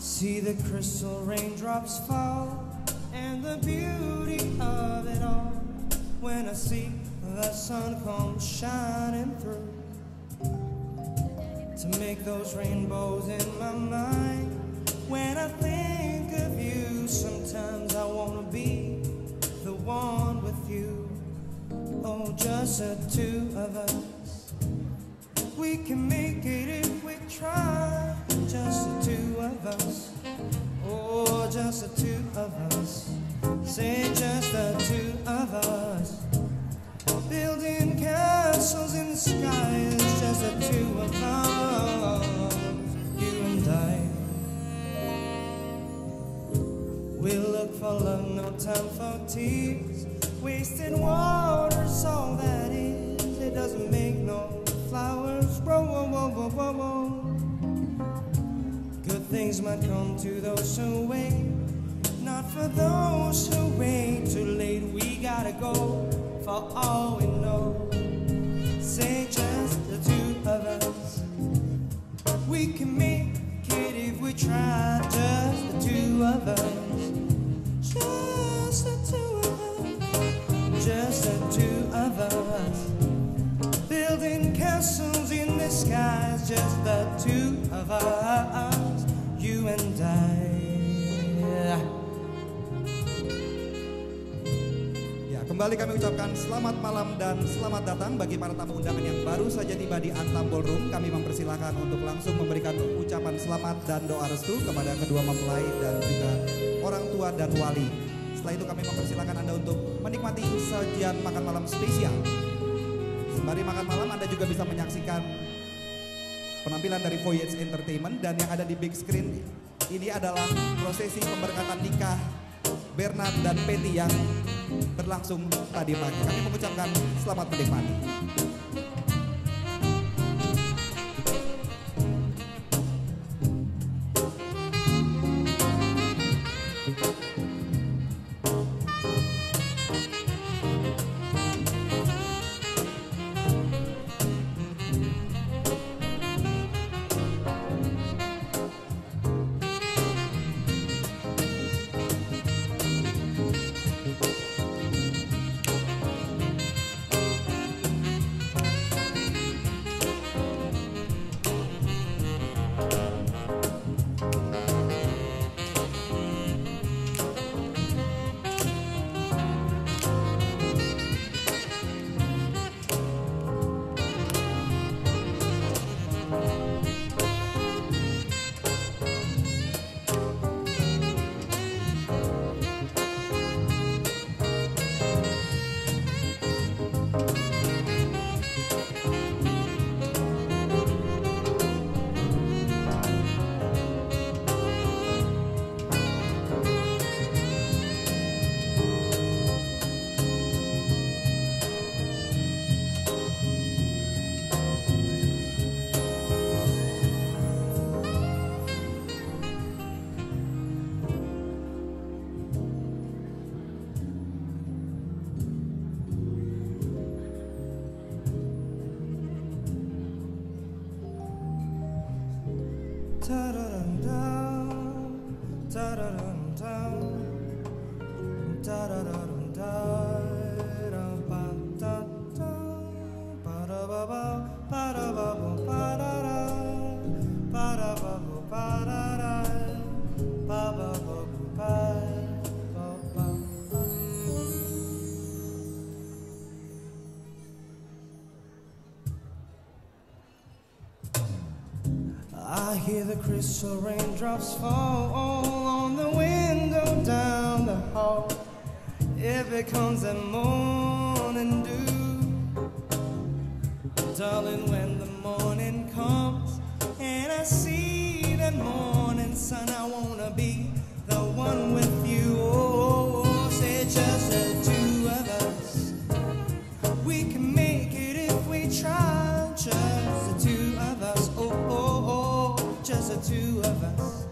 See the crystal raindrops fall and the beauty of it all when I see the sun come shining through to make those rainbows in my mind. When I think of you, sometimes I wanna be the one with you. Oh, just the two of us. We can make it if we try. Just the two of us. Oh, just the two of us. Say just the two of us. Building castles in the sky. It's just the two of us. You and I. We look for love, no time for tears. Wasted water's all that is. It doesn't make no flowers grow. Whoa, whoa, whoa, whoa. Good things might come to those who wait. Not for those for all we know. Say just the two of us. We can make it if we try. Just the two of us. Just the two of us. Just the two of us. Building castles in the skies. Just the two of us. Kembali kami ucapkan selamat malam dan selamat datang bagi para tamu undangan yang baru saja tiba di Antam Ballroom. Kami mempersilahkan untuk langsung memberikan ucapan selamat dan doa restu kepada kedua mempelai dan juga orang tua dan wali. Setelah itu kami mempersilahkan Anda untuk menikmati sajian makan malam spesial. Sembari makan malam Anda juga bisa menyaksikan penampilan dari Voyage Entertainment dan yang ada di big screen ini adalah prosesi pemberkatan nikah Bernard dan Betty yang berlangsung tadi pagi. Kami mengucapkan selamat menikmati. Ta-da-dum-dum, ta-da-dum-dum, I hear the crystal raindrops fall all on the window down the hall. It becomes a morning dew. Darling, when the morning comes and I see the morning sun, I wanna be the one with two of us.